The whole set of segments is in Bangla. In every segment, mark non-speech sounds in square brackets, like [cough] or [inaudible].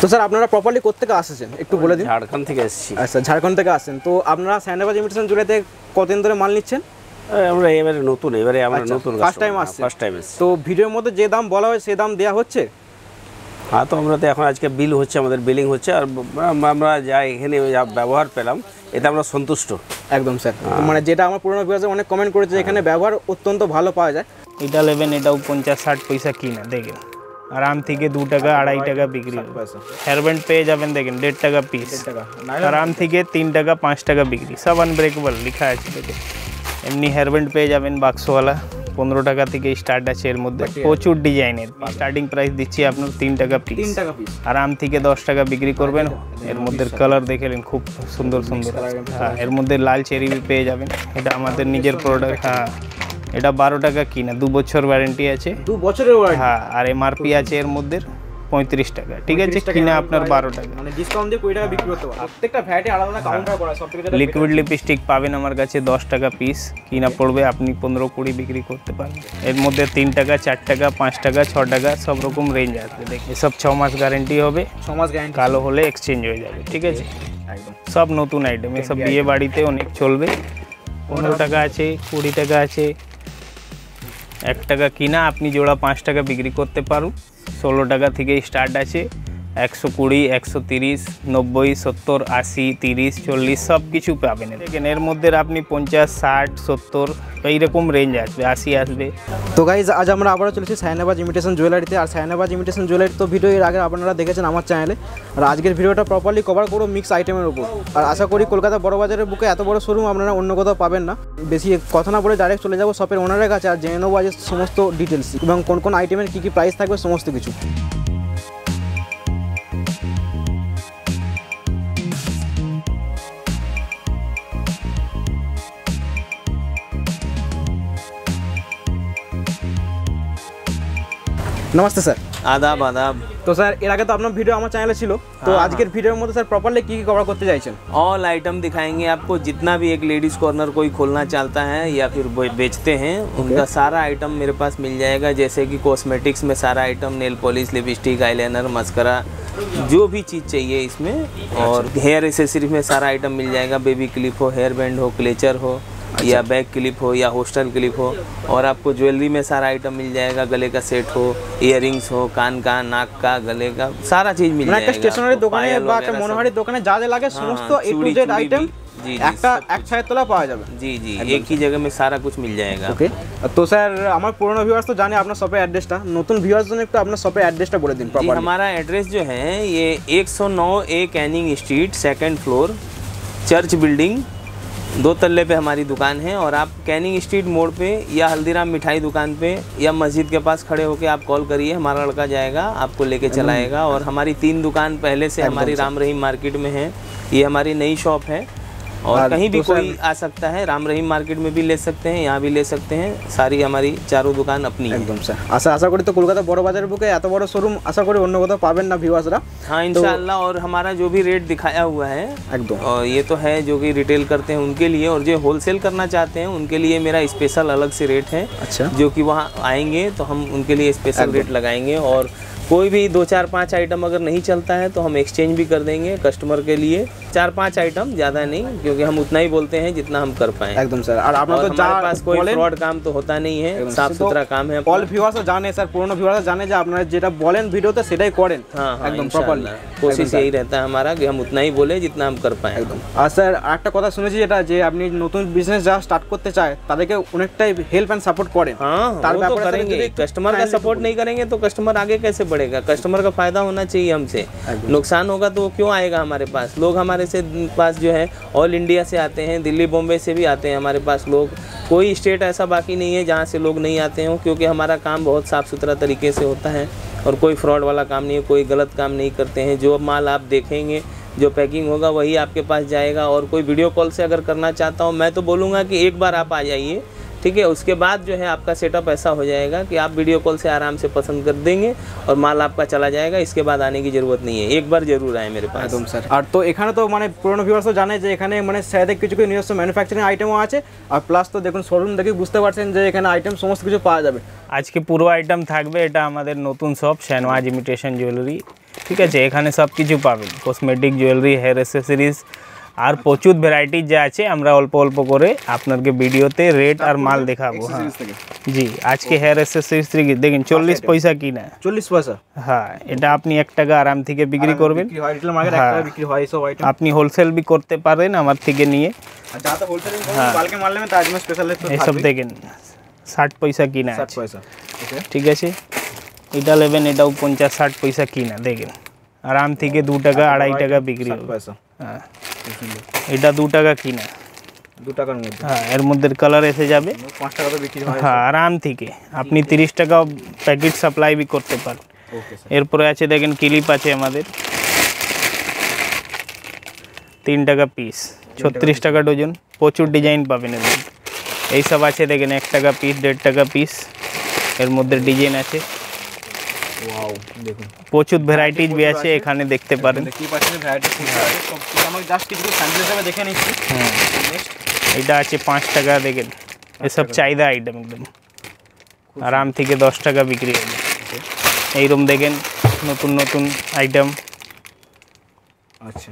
তো স্যার আপনারা প্রপারলি কোথেকে আসেছেন? একটু বলে দিন। ঝাড়খণ্ড থেকে এসেছি। আচ্ছা ঝাড়খণ্ড থেকে আসেন। তো আপনারা স্যান্ডাবাজ ইমিটেশন জুড়েতে কতদিন ধরে মাল নিচ্ছেন? আমরা এবারে নতুন এবারে আমরা আচ্ছা, নতুন ফার্স্ট টাইম আসছে। ফার্স্ট টাইম এসেছি। তো ভিডিওর মধ্যে যে দাম বলা হয় সে দাম দেওয়া হচ্ছে? হ্যাঁ তো আমরা তো এখন আজকে বিল হচ্ছে আমাদের বিলিং হচ্ছে আর আমরা- যা এখানে যা ব্যবহার পেলাম এতে আমরা সন্তুষ্ট। একদম স্যার। মানে যেটা আমার পুরোনো ভিউয়ার্সে অনেক কমেন্ট করেছে এখানে ব্যবহার অত্যন্ত ভালো পাওয়া যায়। এটা নেবেন এটাও পঞ্চাশ ষাট পয়সা কিনা দেখেন। আরাম থেকে দু টাকা আড়াই টাকা বিক্রি হেয়ারব্যান্ড পেয়ে যাবেন দেখেন দেড় টাকা পিস আরাম থেকে তিন টাকা পাঁচ টাকা বিক্রি সব আনব্রেকেবল লেখা আছে দেখেন এমনি হেয়ারব্যান্ড পেয়ে যাবেন বাক্সওয়ালা পনেরো টাকা থেকে স্টার্ট আছে এর মধ্যে প্রচুর ডিজাইনের স্টার্টিং প্রাইস দিচ্ছি আপনার তিন টাকা পিস আরাম থেকে দশ টাকা বিক্রি করবেন এর মধ্যে কালার দেখেলেন খুব সুন্দর সুন্দর হ্যাঁ এর মধ্যে লাল চেরি পেয়ে যাবেন এটা আমাদের নিজের প্রোডাক্ট হ্যাঁ এটা বারো টাকা কিনা দু বছর ওয়ারেন্টি আছে। দু বছরের হ্যাঁ আর এমআরপি আছে এর মধ্যে পঁয়ত্রিশ টাকা। ঠিক আছে কিনা আপনার বারো টাকা। মানে ডিসকাউন্ট দিয়ে কুড়ি টাকা বিক্রি করতে পারে প্রত্যেকটা ভ্যারাইটি আলাদা আলাদা কাউন্টার করা সব থেকে লিকুইড লিপস্টিক পাবেন আমার কাছে দশ টাকা পিস কিনা পড়বে আপনি পনেরো কুড়ি বিক্রি করতে পারবেন। এর মধ্যে তিন টাকা চার টাকা পাঁচ টাকা ছ টাকা সব রকম রেঞ্জ আসবে। দেখে সব ছ মাস গ্যারেন্টি হবে। ছ মাস গ্যারান্টি কালো হলে এক্সচেঞ্জ হয়ে যাবে। ঠিক আছে? একদম। সব নতুন আইটেম এসব বিয়ে বাড়িতে অনেক চলবে। পনেরো টাকা আছে কুড়ি টাকা আছে। এক টাকা কিনা, আপনি জোড়া পাঁচ টাকা বিক্রি করতে পারুন ষোলো টাকা থেকে স্টার্ট আছে। একশো কুড়ি, একশো তিরিশ, নব্বই, সত্তর, আশি, তিরিশ, চল্লিশ সব কিছু পাবেন। দেখেন, এর মধ্যে আপনি পঞ্চাশ, ষাট, সত্তর, এইরকম রেঞ্জ আসবে, আশি আসবে। তো গাইজ আজ আমরা আবারও চলেছি সাইনাবাজ ইমিটেশন জুয়েলারিতে আর সাইনাবাজ ইমিটেশন জুয়েলারি তো ভিডিও এর আগে আপনারা দেখেছেন আমার চ্যানেলে আর আজকের ভিডিওটা প্রপারলি কভার করব মিক্স আইটেমের উপর। আর আশা করি কলকাতা বড় বাজারের বুকে এত বড় শোরুম আপনারা অন্য কোথাও পাবেন না। বেশি কথা না বলে ডাইরেক্ট চলে যাব শপের ওনারের কাছে। আর জেনে নেব আজ সমস্ত ডিটেলস এবং কোন কোন আইটেমের কী কী প্রাইস থাকবে, সমস্ত কিছু। নমস্তে স্যার আদাব আদাব তো স্যার এর আগে তো আপনার ভিডিও আমার চ্যানেলে ছিল তো আজকের ভিডিওর মধ্যে স্যার প্রপারলি কী কী কভার করতে চাইছেন ऑल आइटम दिखाएंगे आपको जितना भी एक लेडीज़ कॉर्नर कोई खोलना चाहता है या फिर बे- बेचते हैं उनका सारा आइटम मेरे पास मिल जाएगा जैसे कि कॉस्मेटिक्स में सारा item nail polish lipstick eyeliner mascara जो भी चीज़ चाहिए इसमें और हेयर एसेसरी में सारा आइटम मिल जाएगा बेबी क्लिप हो हेयर बैंड हो क्लेचर हो या बैक क्लिप हो या हॉस्टल क्लिप हो और आपको ज्वेलरी में सारा आइटम मिल जाएगा गले का सेट हो इयर हो कान का नाक का गले का सारा चीज़ मिल মানে একটা जाएगा স্টেশনারি आपको, দোকানে पायल বা একটা वगैरह सब। মনোহারি দোকানে যা যা লাগে সমস্ত এ টু চুড়ি, জেড চুড়ি আইটেম भी, जी, जी, একটা सब এক ছায়ের তলা পাওয়া যাবে जी जी एक ही जगह में सारा कुछ मिल जाएगा ওকে তো স্যার আমার পুরোনো ভিউয়ার্স তো জানে আপনার শপের অ্যাড্রেসটা নতুন ভিউয়ার্স জন্য একটু আপনার শপের অ্যাড্রেসটা বলে দিন जी প্রপারলি हमारा एड्रेस जो है ये 109 A Canning Street second floor church building दो तल्ले पे हमारी दुकान है और आप कैनिंग स्ट्रीट मोड़ पे या हल्दीराम मिठाई दुकान पे या मस्जिद के पास खड़े होकर आप कॉल करिए हमारा लड़का जाएगा आपको लेके चलाएगा और हमारी तीन दुकान पहले से हमारी राम रहीम मार्केट में है। ये हमारी नई शॉप है। और और कहीं भी दूसरा- कोई आ सकता है राम रहीम मार्केट में भी ले सकते हैं यहाँ भी ले सकते हैं सारी हमारी चारों दुकान अपनी है একদম স্যার আশা আশা করি তো কলকাতা বড় বাজারের বুকে এত বড় শোরুম আশা করি অন্য কোথাও পাবেন না ভিউয়ার্সরা हाँ इंशाल्लाह और हमारा जो भी रेट दिखाया हुआ है একদম और ये तो है जो कि रिटेल करते हैं उनके लिए और जो होलसेल करना चाहते हैं उनके लिए मेरा स्पेशल अलग से रेट है अच्छा जो कि वहाँ आएंगे तो हम उनके लिए स्पेशल रेट लगाएंगे और कोई भी दो चार पाँच आइटम अगर नहीं चलता है तो हम एक्सचेंज भी कर देंगे कस्टमर के लिए चार पाँच आइटम ज़्यादा नहीं क्योंकि हम उतना ही बोलते हैं जितना हम कर पाएँ একদম স্যার আর আপনার और তো যা हमारे पास कोई বলেন फ्रॉड काम तो होता नहीं है साफ सुथरा काम है अपना। অল ভিউয়ার্সরা জানে স্যার পুরোনো ভিউয়ার্সরা জানে যে আপনারা যেটা বলেন ভিডিওতে সেটাই করেন हाँ हाँ একদম প্রপারলি इंशाल्लाह। कोशिश यही रहता है हमारा कि हम उतना ही बोले जितना हम कर पाएँ আর স্যার একটা কথা শুনেছি যেটা যে আপনি নতুন বিজনেস যারা স্টার্ট করতে চায় তাদেরকে অনেকটাই হেল্প অ্যান্ড সাপোর্ট করেন हाँ तार वो तो व्यापार से करेंगे जुड़े कुछ कस्टमर का फाइनल सपोर्ट नहीं करेंगे तो कस्टमर आगे कैसे बढ़ेगा कस्टमर का फायदा होना चाहिए हमसे नुकसान होगा तो वो क्यों आएगा हमारे पास लोग हमारे से पास जो है ऑल इंडिया से आते हैं, दिल्ली, बॉम्बे से भी आते हैं हमारे पास लोग। कोई स्टेट ऐसा बाकी नहीं है जहाँ से लोग नहीं आते हों, क्योंकि हमारा काम बहुत साफ़ सुथरा तरीके से होता है और कोई फ्रॉड वाला काम नहीं है, कोई गलत काम नहीं करते हैं। जो माल आप देखेंगे, जो पैकिंग होगा, वही आपके पास जाएगा। और कोई वीडियो कॉल से अगर करना चाहता हूँ, मैं तो बोलूँगा कि एक बार आप आ जाइए। ठीक है उसके बाद जो है आपका सेटअप ऐसा हो जाएगा कि आप वीडियो कॉल से आराम से पसंद कर देंगे और माल आपका चला जाएगा इसके बाद आने की ज़रूरत नहीं है एक बार जरूर आए मेरे पास একদম স্যার আর তো এখানে তো মানে পুরোনো ভিউয়ার্সও জানে যে এখানে মানে স্যারদের কিছু কিছু নিজস্ব ম্যানুফ্যাকচারিং আইটেমও আছে আর প্লাস তো দেখুন শোরুম দেখে বুঝতে পারছেন যে এখানে আইটেম সমস্ত কিছু পাওয়া যাবে আজকে পুরো আইটেম থাকবে এটা আমাদের নতুন শপ শ্যানওয়াজ ইমিটেশন জুয়েলারি ঠিক আছে এখানে সব কিছু পাবেন কসমেটিক জুয়েলারি হেয়ার অ্যাসেসরিজ আর প্রচুর ভ্যারাইটিস যা আছে আমরা অল্প অল্প করে আপনাকে ভিডিওতে রেট আর মাল দেখাবো হ্যাঁ। Accessories থেকে? জি আজকে হেয়ার অ্যাসেসরিজ থেকে দেখেন চল্লিশ পয়সা কিনা। চল্লিশ পয়সা? হ্যাঁ এটা আপনি এক টাকা আরাম থেকে বিক্রি করবেন। বিক্রি হয় রিটেল মার্কেট এক হ্যাঁ। টাকা বিক্রি হয় এইসব আইটেম আপনি হোলসেল বি করতে পারেন আমার থেকে নিয়ে। আর যাতে হোলসেলিং করবেন বালকে মাল নেবেন তার জন্য স্পেশাল রেট তো এইসব থাকবেই। দেখেন ষাট পয়সা কিনা ষাট আছে। পয়সা ওকে ঠিক আছে? এটা নেবেন এটাও পঞ্চাশ ষাট পয়সা কিনা দেখেন। আরাম থেকে দু টাকা আড়াই টাকা বিক্রি ষাট হবে পয়সা হ্যাঁ এটা দু টাকা কিনা দু টাকার মধ্যে হ্যাঁ এর মধ্যে কালার এসে যাবে পাঁচ টাকা তো বিক্রি হয় হ্যাঁ আরাম থেকে আপনি তিরিশ টাকা প্যাকেট সাপ্লাই বি করতে পারেন ওকে স্যার এরপরে আছে দেখেন ক্লিপ আছে আমাদের তিন টাকা পিস ছত্রিশ টাকা ডজন প্রচুর ডিজাইন পাবেন এর মধ্যে এইসব আছে দেখেন এক টাকা পিস দেড় টাকা পিস এর মধ্যে ডিজাইন আছে ওয়াও দেখুন। প্রচুর ভ্যারাইটিস বি আছে এখানে দেখতে পারেন। কি পাচ্ছেন ভ্যারাইটি খুব আছে সব কিছু আমাকে জাস্ট কিছু স্যাম্পল হিসেবে দেখে নিচ্ছি। হ্যাঁ। নেক্সট এটা আছে পাঁচ টাকা দেখেন এসব চাহিদা আইটেম একদম। আরাম থেকে দশ টাকা বিক্রি হবে। এইরকম দেখেন নতুন নতুন আইটেম আচ্ছা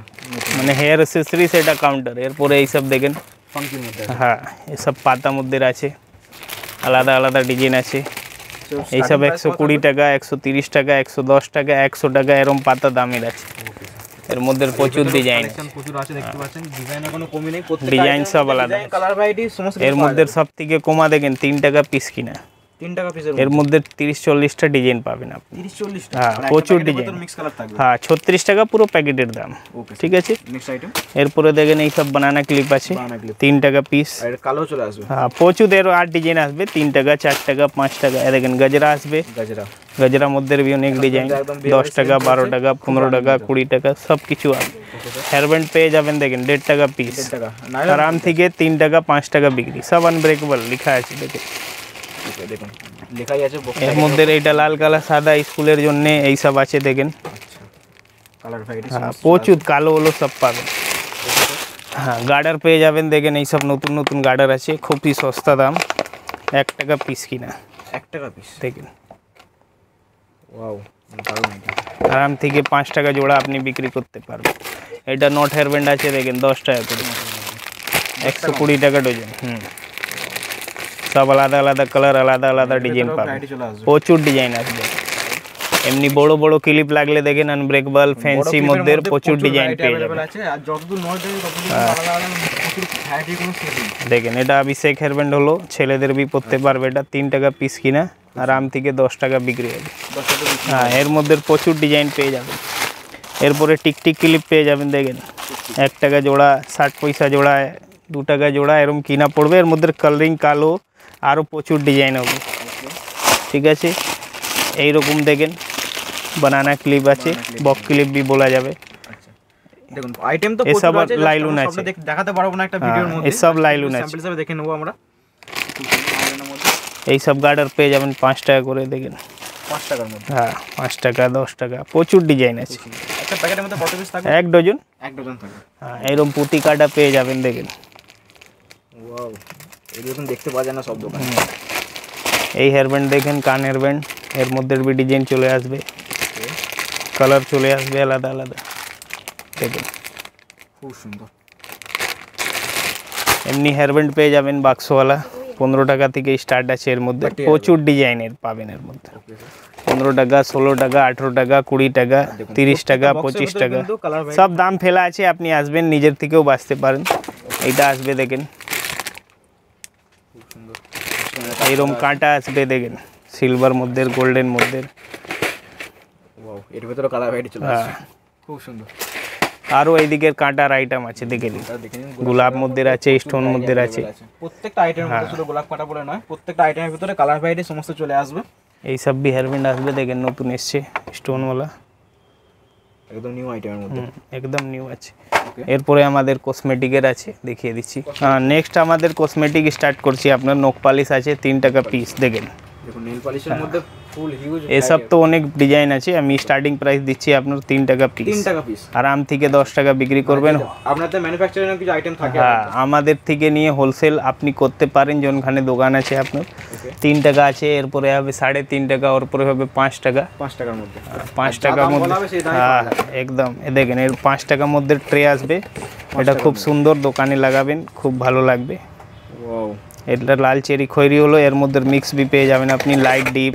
মানে হেয়ার অ্যাসেসরিজ এটা কাউন্টার এরপরে এইসব দেখেন। ফাঙ্কির মধ্যে হ্যাঁ এসব পাতা মধ্যে আছে। আলাদা আলাদা ডিজাইন আছে। এইসব একশো কুড়ি টাকা একশো তিরিশ টাকা একশো দশ টাকা একশো টাকা এরম পাতা দামের আছে। এর মধ্যে প্রচুর ডিজাইন ডিজাইন প্রচুর আছে দেখতে পাচ্ছেন। ডিজাইনে কোনো কমি নেই। প্রত্যেকটা সব আলাদা কালার ভ্যারাইটি সমস্ত এর মধ্যে সব থেকে কমা দেখেন তিন টাকা পিস কিনা। তিন টাকা পিসের এর মধ্যে। তিরিশ চল্লিশটা ডিজাইন পাবেন আপনি। তিরিশ চল্লিশ হ্যাঁ, প্রচুর design। মিক্স কালার থাকবে। হ্যাঁ ছত্রিশ টাকা পুরো প্যাকেটের দাম। ওকে ঠিক আছে? নেক্সট আইটেম এরপরে দেখেন এই সব বানানা ক্লিপ আছে। বানানা ক্লিপ তিন টাকা পিস আর এটা কালো চলে আসবে। হ্যাঁ প্রচুর এর আর ডিজাইন আসবে। তিন টাকা চার টাকা পাঁচ টাকা। এ দেখেন গজরা আসবে। গাজরা। গজরা মধ্যে বি অনেক ডিজাইন একদম দশ টাকা বারো টাকা পনেরো টাকা কুড়ি টাকা সব কিছু আছে। হেয়ার ব্যান্ড পেয়ে যাবেন দেখেন দেড় টাকা পিস দেড় টাকা। না আরাম থেকে তিন টাকা পাঁচ টাকা বিক্রি। সব আনব্রেকেবল লেখা আছে দেখে। ওকে, দেখুন। লেখাই আছে এর মধ্যে এইটা লাল কালার সাদা স্কুলের জন্য এইসব আছে দেখেন। কালার ভ্যারাইটি হ্যাঁ প্রচুর কালো ওলো সব পাবেন। হ্যাঁ গার্ডার পেয়ে যাবেন দেখেন এইসব নতুন নতুন গার্ডার আছে খুবই সস্তা দাম এক টাকা পিস কিনা। এক টাকা পিস দেখেন। ওয়াও দারুণ এটা। আরাম থেকে পাঁচ টাকা জোড়া আপনি বিক্রি করতে পারবেন। এটা নট হেয়ার ব্যান্ড আছে দেখেন দশ টাকা করে। একশো কুড়ি টাকা ডজন হুম। সব আলাদা আলাদা কালার আলাদা আলাদা ডিজাইন পাবেন ভ্যারাইটি চলে আসবে প্রচুর ডিজাইন আসবে এমনি বড় বড় ক্লিপ লাগলে দেখেন আনব্রেকেবল ফ্যান্সি মধ্যে প্রচুর ডিজাইন পেয়ে অ্যাভেলেবল যাবেন আছে আর যতদূর নয় দেবে ততদূর আলাদা আলাদা প্রচুর ভ্যারাইটি কোনো শেষ নেই দেখেন এটা অভিষেক হেয়ার ব্যান্ড হলো ছেলেদের বি পরতে পারবে এটা তিন টাকা পিস কিনা আরাম থেকে দশ টাকা বিক্রি হবে দশ টাকা বিক্রি। হ্যাঁ এর মধ্যে প্রচুর ডিজাইন পেয়ে যাবেন এরপরে টিকটিক ক্লিপ পেয়ে যাবেন দেখেন এক টাকা জোড়া ষাট পয়সা জোড়া দু টাকা জোড়া এরকম কিনা পড়বে এর মধ্যে কালারিং কালো আরও প্রচুর ডিজাইন হবে। ঠিক আছে? এইরকম দেখেন বানানা ক্লিপ আছে বক ক্লিপ বি বলা যাবে। আচ্ছা। দেখুন আইটেম তো এসব প্রচুর আছে just লাইলুন আমরা আছে। সবটা দেখ- দেখাতে পারব না একটা ভিডিওর হ্যাঁ, মধ্যে। এসব লাইলুন আছে। স্যাম্পল হিসেবে দেখে নেব আমরা। খুব সুন্দর আয়রনের মধ্যে এইসব গার্ডার পেয়ে যাবেন পাঁচ টাকা করে দেখেন। পাঁচ টাকার মধ্যে। হ্যাঁ পাঁচ টাকা দশ টাকা প্রচুর ডিজাইন আছে। একটা প্যাকেটের মধ্যে কত পিস থাকবে? এক ডজন? এক ডজন থাকবে। হ্যাঁ এরকম পুঁতি কাটা পেয়ে যাবেন দেখেন। ওয়াও এরকম দেখতে পাওয়া যায় না সব দোকানে। এই হেয়ার ব্যান্ড দেখেন কান হেয়ার ব্যান্ড। এর মধ্যে বি ডিজাইন চলে আসবে। কালার চলে আসবে আলাদা আলাদা। দেখেন। খুব সুন্দর। এমনি হেয়ার ব্যান্ড পেয়ে যাবেন বাক্সওয়ালা। পনেরো টাকা থেকে স্টার্ট আছে এর মধ্যে। প্রচুর ডিজাইনের পাবেন এর মধ্যে। পনেরো টাকা ষোলো টাকা আঠেরো টাকা কুড়ি টাকা তিরিশ টাকা পঁচিশ টাকা। কিন্তু কালার সব দাম ফেলা আছে আপনি আসবেন নিজের থেকেও বাঁচতে পারেন। এইটা আসবে দেখেন। এইরকম কাঁটা আসবে দেখেন সিলভার মধ্যে গোল্ডেন মধ্যে ওয়াও এর ভিতরে ভ্যারাইটি চলে হ্যাঁ। আসছে। খুব সুন্দর। আরও এইদিকের কাঁটার আইটেম আছে দেখে নিন। গোলাপ মধ্যে আছে স্টোন মধ্যে আছে। প্রত্যেকটা আইটেমের মধ্যে শুধু গোলাপ কাটা বলে নয় প্রত্যেকটা আইটেমের ভিতরে কালার ভ্যারাইটি সমস্ত চলে আসবে। এই সব বি হেয়ারব্যান্ড আসবে দেখেন নতুন এসছে স্টোনওয়ালা একদম নিউ আইটেমের মধ্যে। একদম নিউ আছে। এরপরে আমাদের কসমেটিকের আছে দেখিয়ে দিচ্ছি। নেক্সট আমাদের কসমেটিক স্টার্ট করছি। আপনার নখ পালিশ আছে তিন টাকা পিস দেখেন। দেখুন নেল পলিশের মধ্যে ফুল হিউজ এসব তো অনেক ডিজাইন আছে আমি স্টার্টিং প্রাইস দিচ্ছি আপনার তিন টাকা পিস তিন টাকা পিস আরাম থেকে দশ টাকা বিক্রি করবেন। আপনাদের ম্যানুফ্যাকচারিং কিছু আইটেম থাকে হ্যাঁ আমাদের থেকে নিয়ে হোলসেল আপনি করতে পারেন যখনখানে দোকান আছে আপনার। তিন টাকা আছে এরপরে হবে সাড়ে তিন টাকা ওরপরে হবে পাঁচ টাকা। পাঁচ টাকার মধ্যে। পাঁচ টাকার মধ্যে হ্যাঁ একদম। এ দেখেন এর পাঁচ টাকার মধ্যে ট্রে আসবে। এটা খুব সুন্দর দোকানে লাগাবেন খুব ভালো লাগবে। ওয়াও এটা লাল চেরি খৈরি হলো এর মধ্যে মিক্স বি পেয়ে যাবেন আপনি লাইট ডিপ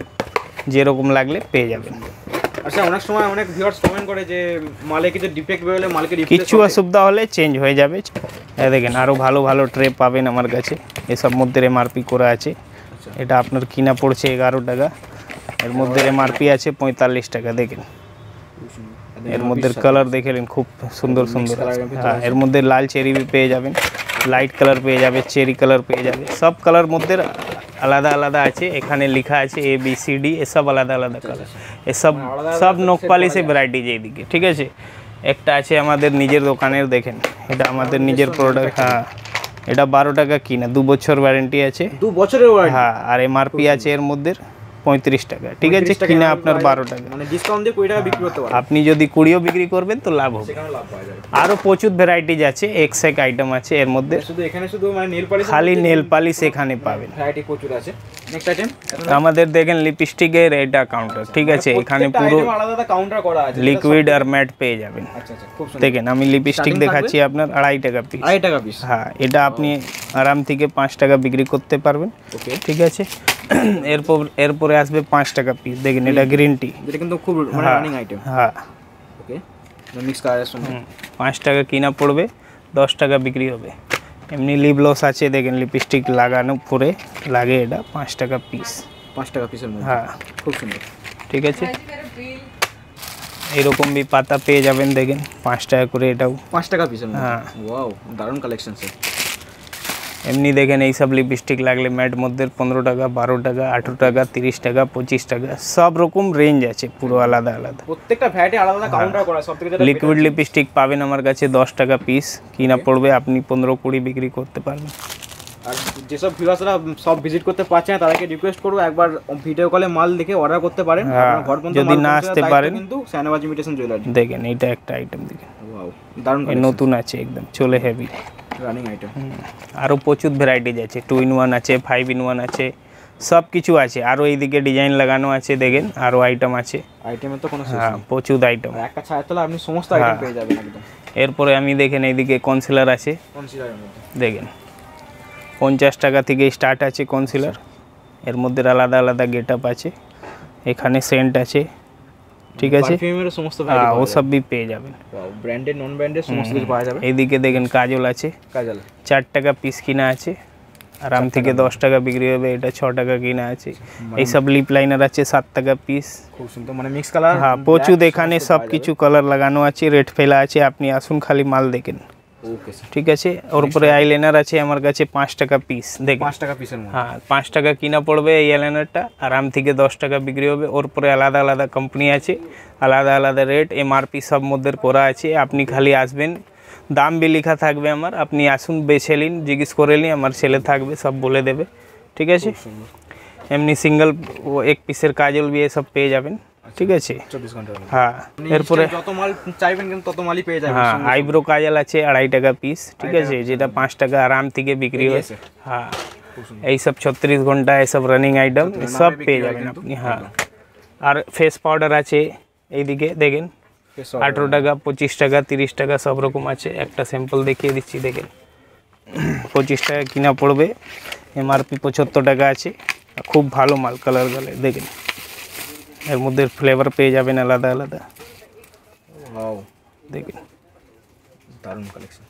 যেরকম লাগলে পেয়ে যাবেন। আচ্ছা অনেক সময় অনেক ভিউয়ার্স কমেন্ট করে যে মালে কিছু ডিফেক্ট বেরোলে মালকে কিছু অসুবিধা হলে চেঞ্জ হয়ে যাবে। দেখেন আরও ভালো ভালো ট্রে পাবেন আমার কাছে। এসব মধ্যে এমআরপি করা আছে। এটা আপনার কিনা পড়ছে এগারো টাকা। এর মধ্যে এমআরপি আছে পঁয়তাল্লিশ টাকা দেখেন। এর মধ্যে কালার দেখে নিন খুব সুন্দর সুন্দর হ্যাঁ এর মধ্যে লাল চেরি পেয়ে যাবেন। লাইট কালার পেয়ে যাবে চেরি কালার পেয়ে যাবে। সব কালার মধ্যে আলাদা আলাদা আছে এখানে লেখা আছে এ বি সি ডি এসব আলাদা আলাদা কালার এসব সব নোক পালিশে ভ্যারাইটিজ এইদিকে ঠিক আছে? একটা আছে আমাদের নিজের দোকানের দেখেন। এটা আমাদের নিজের প্রোডাক্ট হ্যাঁ। এটা বারো টাকা কিনা দু বছর ওয়ারেন্টি আছে। দু বছরের হ্যাঁ আর এমআরপি আছে এর মধ্যে। পঁয়ত্রিশ টাকা। ঠিক আছে? কিনা আপনার বারো টাকা। মানে ডিসকাউন্ট দিয়ে কুড়ি টাকা বিক্রি করতে আপনি যদি কুড়িও বিক্রি করবেন তো লাভ হবে। আরও প্রচুর ভ্যারাইটিজ আছে এক্স এক আইটেম আছে এর মধ্যে শুধু এখানে শুধু মানে নেল পালিশ খালি নেল পালিশ এখানে পাবেন। ভ্যারাইটি প্রচুর আছে। নেক্সট আইটেম আমাদের দেখেন লিপস্টিকের এটা কাউন্টার ঠিক আছে? এখানে পুরো আলাদা কাউন্টার করা আছে লিকুইড আর ম্যাট পেয়ে যাবেন। আচ্ছা আচ্ছা খুব সুন্দর। দেখেন আমি লিপস্টিক দেখাচ্ছি আপনার আড়াই টাকা পিস আড়াই টাকা পিস হ্যাঁ এটা আপনি আরাম থেকে পাঁচ টাকা বিক্রি করতে পারবেন ওকে ঠিক আছে? [clears throat] এরপর এরপরে আসবে পাঁচ টাকা পিস দেখেন এটা গ্রিন টি যেটা কিন্তু খুব মানে রানিং আইটেম হ্যাঁ। ওকে মিক্স কালারের সঙ্গে। পাঁচ টাকা কিনা পড়বে দশ টাকা বিক্রি হবে। এমনি লিপ লস আছে দেখেন লিপস্টিক লাগানো পরে লাগে এটা পাঁচ টাকা পিস পাঁচ টাকা পিসের মধ্যে? হ্যাঁ। খুব সুন্দর। ঠিক আছে? এরকম বি পাতা পেয়ে যাবেন দেখেন পাঁচ টাকা করে এটাও। পাঁচ টাকা পিসের মধ্যে? হ্যাঁ। ওয়াও দারুণ কালেকশন স্যার এমনি দেখেন এইসব লিপস্টিক লাগলে ম্যাট মধ্যে পনেরো টাকা বারো টাকা আঠেরো টাকা তিরিশ টাকা পঁচিশ টাকা সব রকম রেঞ্জ আছে পুরো আলাদা আলাদা। প্রত্যেকটা ভ্যাটে আলাদা আলাদা কাউন্টার করা সব থেকে লিকুইড লিপস্টিক পাবেন আমার কাছে দশ টাকা পিস কিনা পড়বে আপনি পনেরো কুড়ি বিক্রি করতে পারবেন। আর যেসব ভিউয়ার্সরা সব ভিজিট করতে পারছে না তাদেরকে রিকোয়েস্ট করব একবার ভিডিও কলে মাল দেখে অর্ডার করতে পারেন। হ্যাঁ, ঘর পর্যন্ত যদি না আসতে পারেন। কিন্তু সাইনাবাজ ইমিটেশন জুয়েলারি দেখেন এটা একটা আইটেম দেখেন। ওয়াও দারুণ নতুন আছে একদম চলে হেভি রানিং আইটেম আরও প্রচুর ভ্যারাইটিজ আছে টু ইন ওয়ান আছে ফাইভ ইন ওয়ান আছে সব কিছু আছে। আরও এইদিকে ডিজাইন লাগানো আছে দেখেন আরও আইটেম আছে। আইটেমের তো কোনো হ্যাঁ প্রচুর আইটেম একটা ছায়ের তলা আপনি সমস্ত আইটেম হ্যাঁ। পেয়ে যাবেন একদম। এরপরে আমি দেখেন এইদিকে কনসিলার আছে। মধ্যে। দেখেন পঞ্চাশ টাকা থেকে স্টার্ট আছে কনসিলার এর মধ্যে আলাদা আলাদা গেট আপ আছে। এখানে সেন্ট আছে। ঠিক আছে? সমস্ত হ্যাঁ ভ্যারাইটি ওসব বি পেয়ে যাবেন। ব্র্যান্ডেড নন ব্র্যান্ডেড সমস্ত কিছু পাওয়া যাবে? এইদিকে দেখেন কাজল আছে। কাজাল। চার টাকা পিস কিনা আছে। আরাম থেকে দশ টাকা বিক্রি হবে এটা ছ টাকা কিনা আছে। এইসব লিপ লাইনার আছে সাত টাকা পিস খুব সুন্দর মানে মিক্স কালার হ্যাঁ প্রচুর এখানে সব কিছু কালার লাগানো আছে রেড ফেলা আছে। আপনি আসুন খালি মাল দেখেন। ওকে স্যার ঠিক আছে ওর উপরে আইলাইনার আছে আমার কাছে পাঁচ টাকা পিস দেখেন পাঁচ টাকা পিসের মধ্যে হ্যাঁ পাঁচ টাকা কিনা পড়বে এই আইলাইনারটা আরাম থেকে দশ টাকা বিক্রি হবে ওর পরে আলাদা আলাদা কোম্পানি আছে আলাদা আলাদা রেট এমআরপি সব মধ্যে করা আছে আপনি খালি আসবেন দাম বি লেখা থাকবে আমার আপনি আসুন বেছে নিন জিজ্ঞেস করে নিন আমার ছেলে থাকবে সব বলে দেবে ঠিক আছে এমনি সিঙ্গেল ও এক পিসের কাজল বি সব পেয়ে যাবেন ঠিক আছে চব্বিশ ঘণ্টার মধ্যে হ্যাঁ আপনি এরপরে instant যত মাল চাইবেন কিন্তু তত মালই পেয়ে যাবেন হ্যাঁ আইব্রো কাজল আছে আড়াই টাকা পিস ঠিক আছে যেটা পাঁচ টাকা আরাম থেকে বিক্রি হয় আছে। হ্যাঁ এই সব ছত্রিশ ঘণ্টা এসব রানিং আইটেম সব পেয়ে যাবেন আপনি হ্যাঁ আর ফেস পাউডার আছে এইদিকে দেখেন আঠেরো টাকা পঁচিশ টাকা তিরিশ টাকা সব রকম আছে একটা স্যাম্পল দেখিয়ে দিচ্ছি দেখেন পঁচিশ টাকা কিনা পড়বে এমআরপি পঁচাত্তর টাকা আছে আর খুব ভালো মাল কালার কালার দেখেন এর মধ্যে ফ্লেভার পেয়ে যাবেন আলাদা আলাদা। ওয়াও দেখেন। দারুণ কালেকশন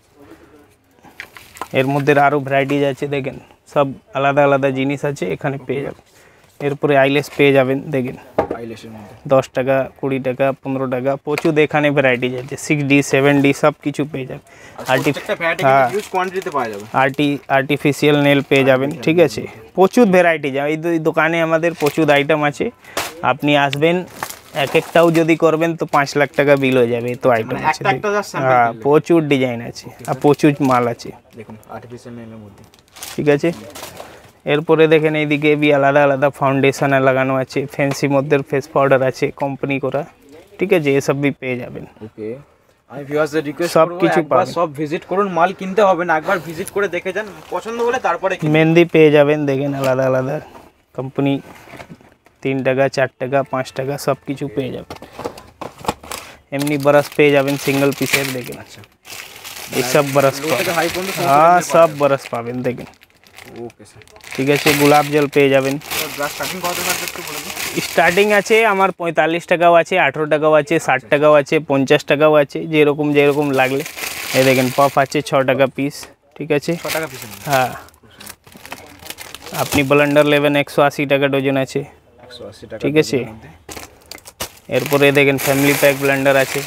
এর মধ্যে আরও ভ্যারাইটিজ আছে দেখেন। সব আলাদা আলাদা জিনিস আছে এখানে পেয়ে যাবেন। এরপরে আইলেস পেয়ে যাবেন দেখেন। আইলেশের মধ্যে দশ টাকা কুড়ি টাকা পনেরো টাকা প্রচুর এখানে ভ্যারাইটিজ আছে সিক্স ডি সেভেন ডি সব কিছু পেয়ে যাবেন আর্টি প্রত্যেকটা ভ্যারাইটি হ্যাঁ। ইউজ কোয়ান্টিটিতে পাওয়া যাবে। আর্টি আর্টিফিশিয়াল নেল পেয়ে যাবেন ঠিক আছে? প্রচুর ভ্যারাইটিজ এই দো- এই দোকানে আমাদের প্রচুর আইটেম আছে। আপনি আসবেন এক একটাও যদি করবেন তো পাঁচ লাখ টাকা বিল হয়ে যাবে তো আইটেম মানে আছে। একটা একটা just sample হ্যাঁ দিলে। প্রচুর ডিজাইন আছে আর প্রচুর মাল আছে। দেখুন আর্টিফিশিয়াল নেলের মধ্যে। ঠিক আছে? এরপরে দেখেন এইদিকে বি আলাদা আলাদা ফাউন্ডেশন লাগানো আছে ফ্যান্সি মধ্যে ফেস পাউডার আছে কোম্পানি করা। ঠিক আছে এসব বি পেয়ে যাবেন। ওকে আমি ভিউয়ার্সদের রিকোয়েস্ট সব কিছু একবার পাবেন। সব ভিজিট করুন মাল কিনতে হবে না একবার ভিজিট করে দেখে যান পছন্দ হলে তারপরে কিনুন। মেহেন্দি পেয়ে যাবেন দেখেন আলাদা আলাদা। কোম্পানি তিন টাকা চার টাকা পাঁচ টাকা সব কিছু পেয়ে যাবেন। এমনি ব্রাশ পেয়ে যাবেন সিঙ্গেল পিসের দেখেন। আচ্ছা। এইসব ব্রাশ পর্যন্ত হ্যাঁ সব ব্রাশ পাবেন দেখেন। ওকে স্যার ঠিক আছে গোলাপ জল পেয়ে যাবেন। ব্রাশ স্টার্টিং কত থাকবে একটু বলে দিন। স্টার্টিং আছে আমার পঁয়তাল্লিশ টাকাও আছে আঠেরো টাকাও আছে ষাট টাকাও আছে পঞ্চাশ টাকাও আছে যেরকম যেরকম লাগলে। এই দেখেন পপ আছে ছ টাকা পিস ঠিক আছে? ছ টাকা পিস হ্যাঁ। আপনি ব্লেন্ডার নেবেন একশো আশি টাকা ডজন আছে। একশো আশি টাকা ঠিক আছে? এরপরে দেখেন ফ্যামিলি প্যাক ব্লেন্ডার আছে।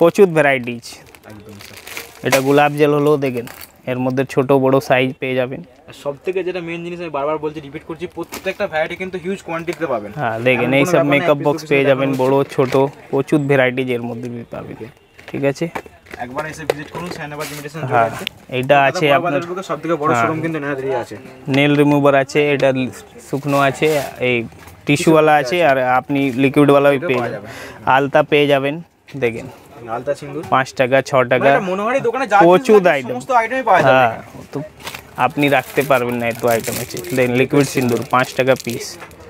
প্রচুর ভ্যারাইটিজ একদম স্যার এটা গোলাপ জল হলেও দেখেন। এর মধ্যে ছোট বড় সাইজ পেয়ে যাবেন। সব থেকে যেটা মেন জিনিস আমি বারবার বলছি রিপিট করছি প্রত্যেকটা ভ্যারাইটি কিন্তু হিউজ কোয়ান্টিটিতে পাবেন। হ্যাঁ দেখেন এই সব মেকআপ বক্স পেয়ে যাবেন বড় ছোট প্রচুর ভ্যারাইটিজ এর মধ্যে পাবেন ঠিক আছে? একবার এসে ভিজিট করুন সাইনাবাদ ইমিটেশন হ্যাঁ এটা আছে আপনার সব থেকে বড় হ্যাঁ। শোরুম কিন্তু এনাদেরই আছে। নেল রিমুভার আছে এটা শুকনো আছে এই টিস্যুওয়ালা আছে আর আপনি লিকুইডওয়ালাও পেয়ে যাবেন। আলতা পেয়ে যাবেন দেখেন। আলতা সিন্দুর। পাঁচ টাকা ছ টাকা মনোহারি দোকানে যা প্রচুর আইটেম সমস্ত আইটেমই পাওয়া হ্যাঁ তো আপনি রাখতে পারবেন না এত আইটেম আছে দেন লিকুইড সিন্দুর পাঁচ টাকা পিস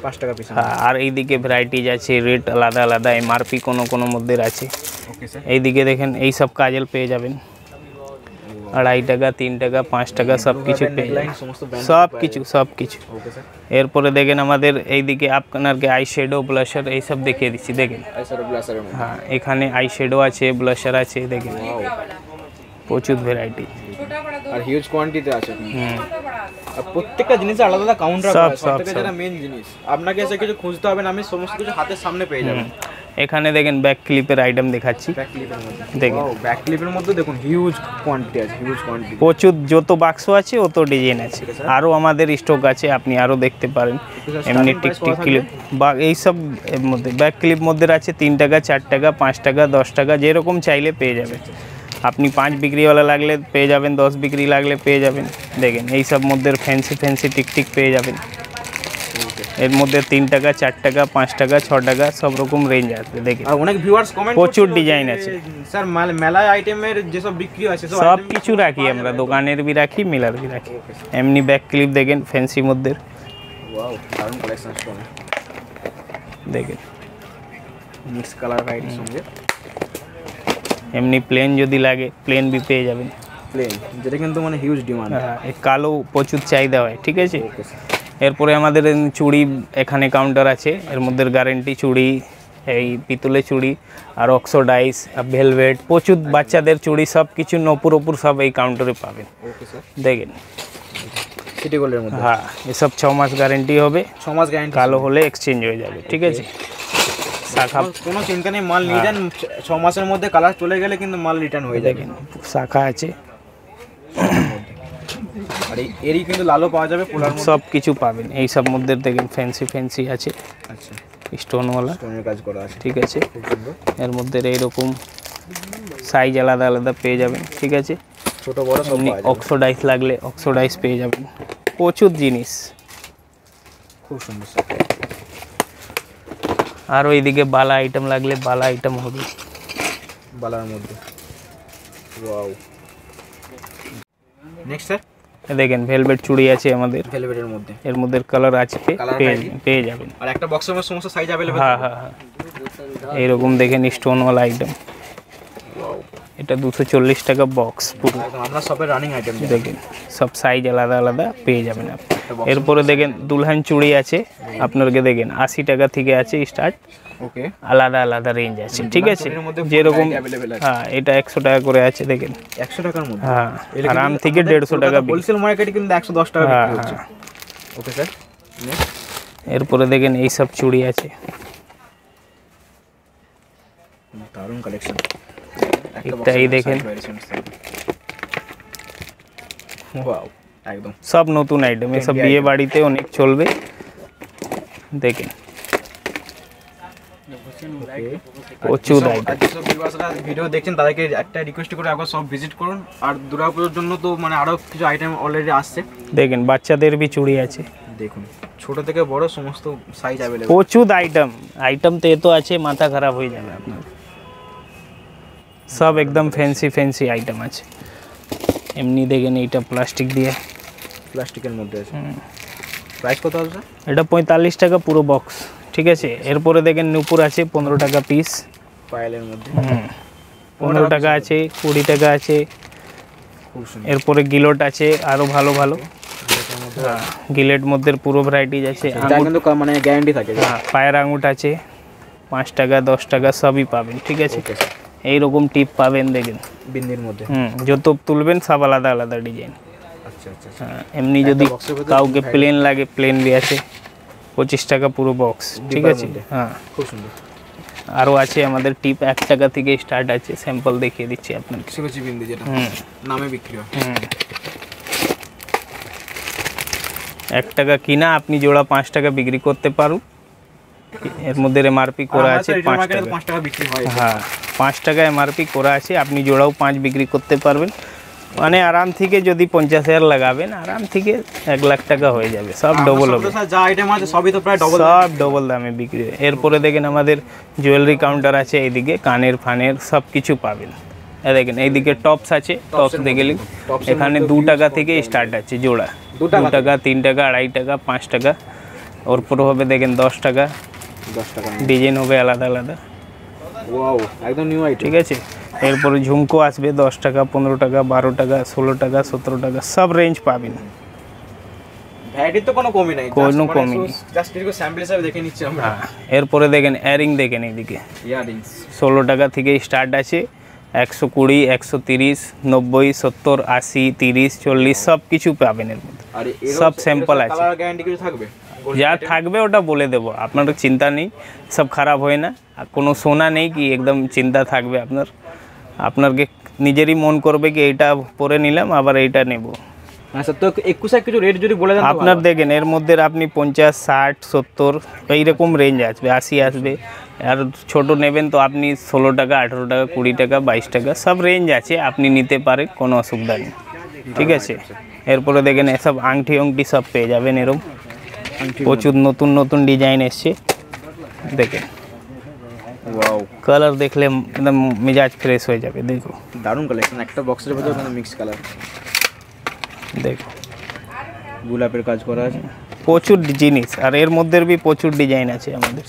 পাঁচ টাকা পিস হ্যাঁ আর এইদিকে ভ্যারাইটিজ আছে রেট আলাদা আলাদা এমআরপি কোনো কোনো মধ্যে আছে। ওকে স্যার এইদিকে দেখেন এই সব কাজল পেয়ে যাবেন। আড়াই টাকা তিন টাকা পাঁচ টাকা সব কিছু পেয়ে ব্র্যান্ড সব কিছু সব কিছু এরপরে দেখেন আমাদের এইদিকে আপনারকে আই শেডো ব্লাশার এইসব দেখিয়ে দিচ্ছি দেখেন। হ্যাঁ এখানে আই শ্যাডো আছে ব্লাশার আছে দেখেন। প্রচুর ভ্যারাইটি আর হিউজ কোয়ান্টিটিতে আছে। হুম। আর প্রত্যেকটা জিনিসের আলাদা আলাদা কাউন্টার থেকে সব। যেটা মেন জিনিস। আপনাকে এসে কিছু খুঁজতে হবে না আমি সমস্ত কিছু হাতের সামনে পেয়ে যাবেন। এখানে দেখেন ব্যাক ক্লিপের আইটেম দেখাচ্ছি। দেখেন। ব্যাক ক্লিপের মধ্যে দেখুন হিউজ কোয়ান্টিটি আছে হিউজ কোয়ান্টিটি প্রচুর যত বাক্স আছে অত ডিজাইন আছে। আরও আমাদের স্টক আছে আপনি আরও দেখতে পারেন। এমনি টিকটিক কত ক্লিপ বা এইসব এর মধ্যে ব্যাক ক্লিপ মধ্যে আছে তিন টাকা চার টাকা পাঁচ টাকা দশ টাকা যেরকম চাইলে পেয়ে যাবেন। আপনি পাঁচ বিক্রিওয়ালা লাগলে পেয়ে যাবেন দশ বিক্রি লাগলে পেয়ে যাবেন। দেখেন এই সব মধ্যে ফ্যান্সি ফ্যান্সি টিকটিক পেয়ে যাবেন। এর মধ্যে তিন টাকা চার টাকা পাঁচ টাকা ছ টাকা সব রকম রেঞ্জ আছে আর অনেক ভিউয়ার্স কমেন্ট প্রচুর design আছে। স্যার মেলায় আইটেমের যেসব বিক্রি আছে সব কিছু রাখি আমরা দোকানের বি রাখি মেলার বি রাখি। এমনি ব্যাক ক্লিপ দেখেন ফ্যান্সি মধ্যে। দেখেন। মিক্স কালার ভ্যারাইটির সঙ্গে। এমনি প্লেন যদি লাগে প্লেন বি পেয়ে যাবেন। প্লেন যেটা কিন্তু মানে হিউজ ডিমান্ড হ্যাঁ, কালো প্রচুর চাহিদা হয় ঠিক আছে? এরপরে আমাদের চুড়ি এখানে কাউন্টার আছে। এর মধ্যে গ্যারেন্টি চুড়ি এই পিতলের চুড়ি আর অক্সোডাইস ভেলভেট প্রচুর বাচ্চাদের চুড়ি সব কিছু নপুর ওপুর সব এই কাউন্টারে পাবেন। দেখেন। সিটি গোল্ডের মধ্যে? হ্যাঁ এসব ছ মাস গ্যারেন্টি হবে। ছ মাস গ্যারান্টি কালো হলে এক্সচেঞ্জ হয়ে যাবে ঠিক আছে? শাখা কোনো চিন্তা নেই মাল নিয়ে যান ছ- মাসের মধ্যে কালার চলে গেলে কিন্তু মাল রিটার্ন হয়ে যাবে। শাখা আছে। আর এরই কিন্তু লালও পাওয়া যাবে পোলার সব কিছু পাবেন। এই সব মধ্যে দেখেন ফ্যান্সি ফ্যান্সি আছে। আচ্ছা। স্টোনওয়ালা। স্টোনের কাজ করা আছে। ঠিক আছে। এর মধ্যে এইরকম সাইজ আলাদা আলাদা পেয়ে যাবেন। ঠিক আছে? ছোট বড় সব অক্সোডাইস লাগলে অক্সোডাইস পেয়ে যাবেন। প্রচুর জিনিস। খুব সুন্দর আর ওইদিকে বালা আইটেম লাগলে বালা আইটেম হবে। বালার মধ্যে। ওয়াও নেক্সট স্যার দেখেন ভেলভেট চুড়ি আছে আমাদের। ভেলভেটের মধ্যে। এর মধ্যে কালার আছে পেয়ে যাবেন। আর একটা বক্সের মধ্যে সমস্ত সাইজ अवेलेबल হ্যাঁ হ্যাঁ হ্যাঁ। এইরকম দেখেন স্টোনওয়ালা আইটেম এটা দুশো চল্লিশ টাকা বক্স পুরো। আমরা সবের রানিং আইটেম দেখেন সব সাইজ আলাদা আলাদা পেয়ে যাবেন আপনি। এরপরে দেখেন দুলহান চুড়ি আছে। আপনাকে দেখেন আশি টাকা থেকে আছে স্টার্ট ওকে আলাদা আলাদা রেঞ্জ আছে ঠিক আছে? যেরকম হ্যাঁ এটা একশো টাকা করে আছে দেখেন। একশো টাকার মধ্যে? হ্যাঁ আরাম থেকে দেড়শো টাকা। হোলসেল মার্কেটে কিন্তু একশো দশ টাকা হ্যাঁ ওকে স্যার এরপরে দেখেন এইসব চুড়ি আছে। দারুণ কালেকশন একটা এই দেখেন। ওয়াও একদম। সব নতুন আইটেম এসব বিয়ে বাড়িতে অনেক চলবে। দেখেন প্রচুর ভিডিও দেখছেন তাদেরকে একটা রিকোয়েস্ট করে একবার সব ভিজিট করুন। আর দুর্গাপুজোর জন্য তো মানে আরও কিছু আইটেম অলরেডি আসছে। দেখেন বাচ্চাদের বি চুড়ি আছে। দেখুন ছোট থেকে বড় সমস্ত সাইজ অ্যাভেলেবল প্রচুর আইটেম আইটেম তো এত আছে মাথা খারাপ হয়ে যাবে আপনার। সব একদম ফ্যান্সি ফ্যান্সি আইটেম আছে। এমনি দেখেন এইটা প্লাস্টিক দিয়ে। প্লাস্টিকের মধ্যে আছে। প্রাইস কত স্যার এটা পঁয়তাল্লিশ টাকা পুরো বক্স ঠিক আছে? এরপরে দেখেন নুপুর আছে পনেরো টাকা পিস পায়েলের মধ্যে। পনেরো টাকা আছে কুড়ি টাকা আছে। এরপরে গিলট আছে আরও ভালো ভালো। হ্যাঁ গিলেট মধ্যে পুরো ভ্যারাইটিজ আছে। আঙুর কিন্তু মানে গ্যারান্টি থাকে। হ্যাঁ পায়ের আঙুট আছে। পাঁচ টাকা দশ টাকা সবই পাবেন ঠিক আছে? এইরকম টিপ পাবেন দেখেন। বিন্দির মধ্যে? হুম যত তুলবেন সব আলাদা আলাদা ডিজাইন আচ্ছা আচ্ছা আচ্ছা। হ্যাঁ এমনি যদি কাউকে প্লেন লাগে প্লেন বি আছে পঁচিশ টাকা পুরো বক্স ঠিক আছে? হ্যাঁ। খুব সুন্দর। আরও আছে আমাদের টিপ এক টাকা থেকে স্টার্ট আছে স্যাম্পল দেখিয়ে দিচ্ছি আপনার বিন্দি যেটা। নামে বিক্রি হয়। হুম। এক টাকা কিনা আপনি জোড়া পাঁচ টাকা বিক্রি করতে পারুন। এর মধ্যে এমআরপি করা আর আছে পাঁচ টাকা বিক্রি হয়। হ্যাঁ। পাঁচ টাকা এমআরপি করা আছে আপনি জোড়াও পাঁচ বিক্রি করতে পারবেন। মানে আরাম থেকে যদি পঞ্চাশ হাজার লাগাবেন আরাম থেকে এক লাখ টাকা হয়ে যাবে সব ডবল হবে। সব যা আইটেম আছে সবই তো প্রায় ডবল সব ডবল দামে বিক্রি হয়। এরপরে দেখেন আমাদের জুয়েলারি কাউন্টার আছে এইদিকে কানের ফানের সব কিছু পাবেন। দেখেন এইদিকে টপস আছে টপস দেখে। এখানে দু টাকা থেকে স্টার্ট আছে জোড়া। দু টাকা তিন টাকা আড়াই টাকা পাঁচ টাকা। ওর পরে হবে দেখেন দশ টাকা। দশ টাকা। ডিজাইন হবে আলাদা আলাদা। ওয়াও একদম নিউ আইটেম ঠিক আছে? এরপরে ঝুমকো আসবে দশ টাকা পনেরো টাকা বারো টাকা ষোলো টাকা সতেরো টাকা সব রেঞ্জ পাবেন। ভ্যারাইটির তো কোনো কমই নাই কোনো কমই নেই। জাস্ট কিছু স্যাম্পল হিসাবে দেখে নিচ্ছি আমরা। হ্যাঁ এরপরে দেখেন এয়ারিং দেখেন ইয়ারিংস ষোলো টাকা থেকে স্টার্ট আছে একশো কুড়ি একশো তিরিশ নব্বই সত্তর আশি তিরিশ চল্লিশ সব কিছু পাবেন এর মধ্যে। সব স্যাম্পল আছে। গ্যারান্টি কিছু থাকবে? যা থাকবে ওটা বলে দেবো। আপনার চিন্তা নেই সব খারাপ হয় না। আর কোনো সোনা নেই কি একদম চিন্তা থাকবে আপনার। আপনাকে নিজেরই মন করবে কি এইটা পরে নিলাম আবার এইটা নেব। তো একুশে কিছু রেট যদি বলে দেন আপনার দেখেন এর মধ্যে আপনি পঞ্চাশ ষাট সত্তর এইরকম রেঞ্জ আসবে আশি আসবে। আর ছোট নেবেন তো আপনি ষোলো টাকা আঠেরো টাকা কুড়ি টাকা বাইশ টাকা সব রেঞ্জ আছে আপনি নিতে পারেন কোনো অসুবিধা নেই। ঠিক আছে? এরপরে দেখেন এসব আংটি অংটি সব পেয়ে যাবেন এরকম প্রচুর নতুন নতুন ডিজাইন এসছে। ওয়াও কালার দেখলে একদম মেজাজ ফ্রেশ হয়ে যাবে দেখো। দারুণ কালেকশন একটা বক্সের ভিতরে কোনো মিক্স কালার দেখো। গোলাপের কাজ করা আছে। প্রচুর জিনিস আর এর মধ্যে বি প্রচুর ডিজাইন আছে আমাদের।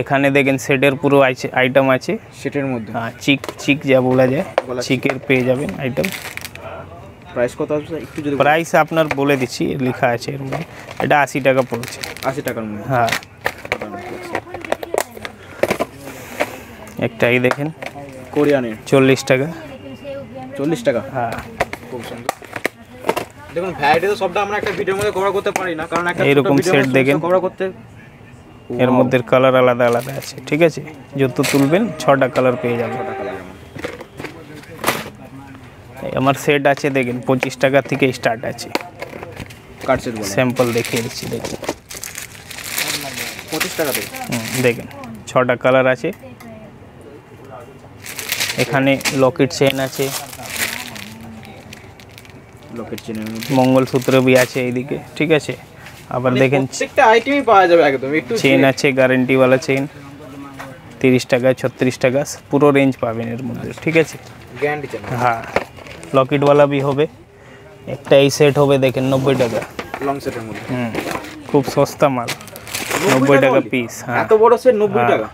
এখানে দেখেন সেটের পুরো আইটেম আছে। সেটের মধ্যে। হ্যাঁ চিক চিক যা বলা যায় চিকের পেয়ে যাবেন আইটেম প্রাইস কত আছে একটু যদি প্রাইস আপনার বলে দিচ্ছি লেখা আছে এর মধ্যে। এটা আশি টাকা পড়ছে। আশি টাকার মধ্যে। হ্যাঁ। একটাই দেখেন। কোরিয়ানের। চল্লিশ টাকা। চল্লিশ টাকা? হ্যাঁ। খুব সুন্দর। দেখুন ভ্যারাইটি তো সবটা আমরা একটা ভিডিওর মধ্যে কভার করতে পারি না কারণ একটা এইরকম set দেখেন। কভার করতে এর মধ্যে কালার আলাদা আলাদা আছে। ঠিক আছে? যত তুলবেন ছটা কালার পেয়ে যাবেন। টাকা লাগে আমার সেট আছে দেখেন পঁচিশ টাকা থেকে স্টার্ট আছে। কাট সেট স্যাম্পল দেখিয়ে দিচ্ছি দেখুন পঁচিশ টাকা থেকে? দেখেন ছটা কালার আছে। এখানে লকেট চেন আছে। লকেট মধ্যে। মঙ্গলসূত্র বি আছে এইদিকে ঠিক আছে? আবার দেখেন প্রত্যেকটা আইটেমই পাওয়া যাবে একদম একটু চেন আছে গ্যারেন্টিওয়ালা চেন তিরিশ টাকা ছত্রিশ টাকা পুরো রেঞ্জ পাবেন এর মধ্যে ঠিক আছে? হ্যাঁ। লকেটওয়ালা বি হবে একটা এই সেট হবে দেখেন নব্বই টাকা লং সেটের মধ্যে হুম খুব সস্তা মাল নব্বই টাকা only? পিস হ্যাঁ এত বড় সেট নব্বই হ্যাঁ। টাকা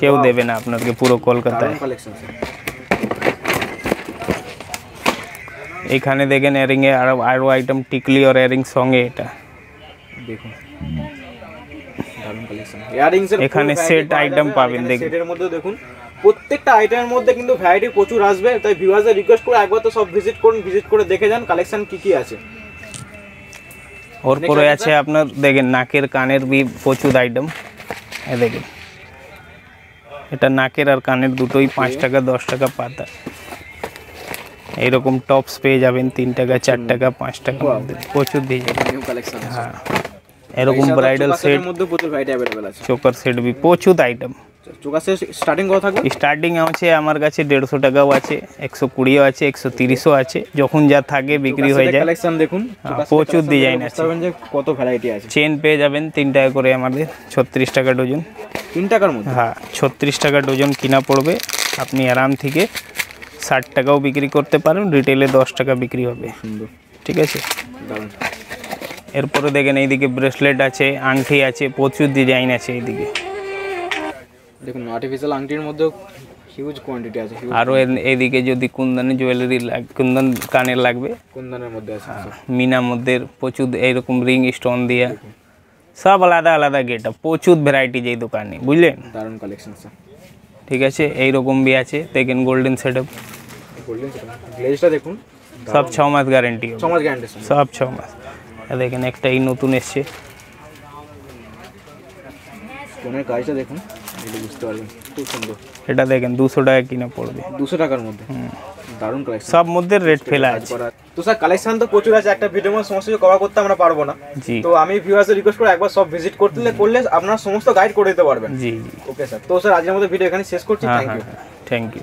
কেউ দেবে না আপনাকে পুরো কলকাতায় দারুণ কালেকশন স্যার এখানে দেখেন এরিংয়ে আরও আরও আইটেম টিকলি আর এরিং সঙ্গে এটা দেখুন দারুণ কালেকশন ইয়ারিংস এর এখানে set item পাবেন দেখুন। সেটের মধ্যে দেখুন। প্রত্যেকটা আইটেমের মধ্যে কিন্তু ভ্যারাইটি প্রচুর আসবে তাই ভিউয়ারদের রিকোয়েস্ট করে একবার তো সব ভিজিট করুন ভিজিট করে দেখে যান কালেকশন কি কি আছে। ওর পরে আছে আপনার দেখেন নাকের কানের বি প্রচুর আইটেম এ দেখেন। এটা নাকের আর কানের দুটোই পাঁচ টাকা দশ টাকা পাতা। এইরকম টপস পেয়ে যাবেন তিন টাকা চার টাকা পাঁচ টাকা প্রচুর দিয়ে হ্যাঁ। এরকম ব্রাইডাল সেট মধ্যে প্রচুর ভ্যারাইটি অ্যাভেলেবল আছে। চোকার সেট বি প্রচুর আইটেম স্টার্টিং কত থাকবে? স্টার্টিং আছে আমার কাছে দেড়শো টাকাও আছে একশো কুড়িও আছে একশো তিরিশও আছে যখন যা থাকে বিক্রি হয়ে যায়। কালেকশন দেখুন হ্যাঁ, প্রচুর বুঝতে আছে। কত ভ্যারাইটি আছে। চেন পেয়ে যাবেন তিন টাকা করে আমাদের ছত্রিশ টাকা ডজন। তিন টাকার মধ্যে? হ্যাঁ ছত্রিশ টাকা ডজন কিনা পড়বে আপনি আরাম থেকে ষাট টাকাও বিক্রি করতে পারেন রিটেলে দশ টাকা বিক্রি হবে। ঠিক আছে? এরপরে দেখেন এইদিকে ব্রেসলেট আছে আংটি আছে প্রচুর ডিজাইন আছে এইদিকে। দেখুন আর্টিফিশিয়াল আংটির মধ্যেও হিউজ কোয়ান্টিটি আছে আরও এইদিকে যদি কুন্দনের জুয়েলারি কুন্দন কানের লাগবে। কুন্দনের মধ্যে আছে মিনা মধ্যে প্রচুর এইরকম রিং স্টোন দিয়া। সব আলাদা আলাদা গেট প্রচুর ভ্যারাইটি এই দোকানে বুঝলেন? দারুণ কালেকশন ঠিক আছে এইরকম বি আছে দেখেন গোল্ডেন সেট আপ গোল্ডেন গ্লেজটা দেখুন সব ছ মাস গ্যারেন্টি হবে মাস গ্যারান্টি সব ছ মাস আর দেখেন একটা এই নতুন এসছে। ফোনের কাজটা দেখুন। এগুলো বুঝতে পারবেন খুব সুন্দর। এটা দেখেন দুশো টাকা কিনা পড়বে। দুশো টাকার মধ্যে? দারুণ কালেকশন সব মধ্যে রেট ফেলা আছে। তো স্যার কালেকশন তো প্রচুর আছে একটা ভিডিও মধ্যে সমস্ত কভার করতে আমরা পারব না। তো আমি রিকোয়েস্ট করে একবার সব ভিজিট করতে করলে আপনারা সমস্ত গাইড করে দিতে পারবেন। জি জি। ওকে স্যার তো স্যার আজকের মতো ভিডিও এখানে শেষ করছি। Thank you thank you